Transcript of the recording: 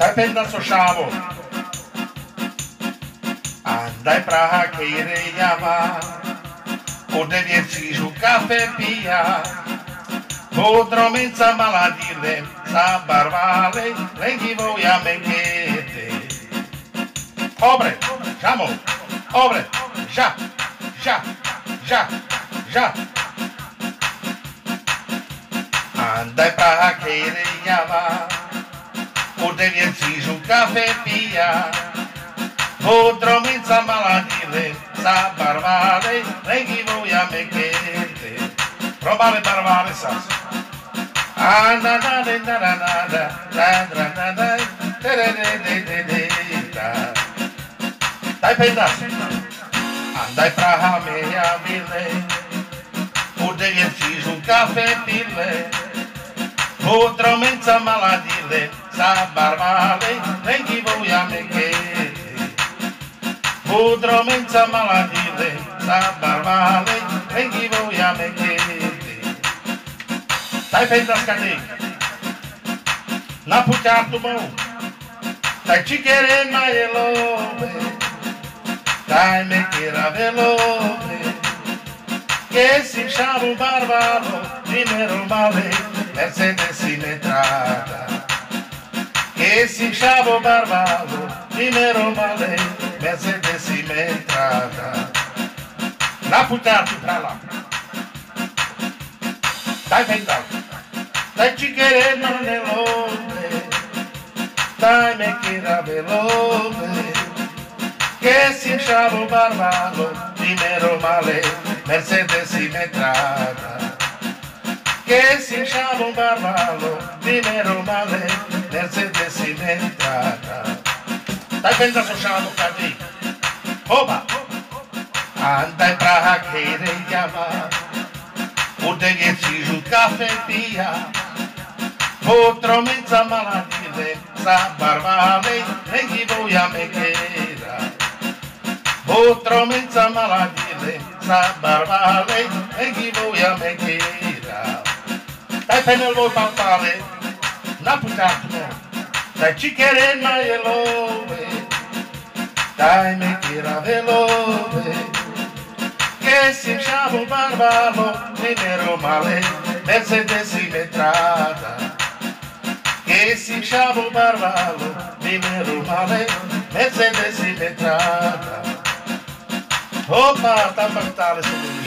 Daj Tarpendaco šávo. A daj Praha, kejre java, o devět křížů kafe pija. Pod romenca maladílem zabarvále lenivou jamenkete. Obre, šamou, obre, ža, ža, ža, ža. Andaj Praha, kejre java, o devierci giù caffè pia, o dromenza maladile, sa barvale, lengi voi a me chiede. Probale barvale sas. Anda da da da da da da da da da da da da da da da Dai pedaço. Andai pra rameia vile, o degli fiz un caffè pille, o dromenza maladile, barmale, len divou jamequete. Udromenca maladile, sa barmale, len divou jamequete. Daj pejta skady, na puťa tu mou, tak či kere maje lobe, daj me kera velobe. Que si chavo barbaro, dinero male, Mercedes si me trata. Esse xabo barbado, primeiro male, Mercedes entrada. Lá pro teatro, pra lá. Dai, vem, dai. Te querer, não é me queira velove. Que esse xabo barbado, primeiro male, Mercedes entrada. Que esse xabo barbado, primeiro male, Mercedes entrada. Tá vendo a puxada do cadinho? Oba! Andai pra raqueira e amar O caffè cafetia Otro mezza malattia, Sa barbale, E chi voia me chieda Otro mezza malattia, Sa barbale, E chi voia me chieda Dai penne il voi papale Na napukapno da chikere na yelowe da me kira velowe que se chama barbalo mineiro malê mercedes metrada que se chama barbalo mineiro malê mercedes metrada Opa, tá, tá, tá para?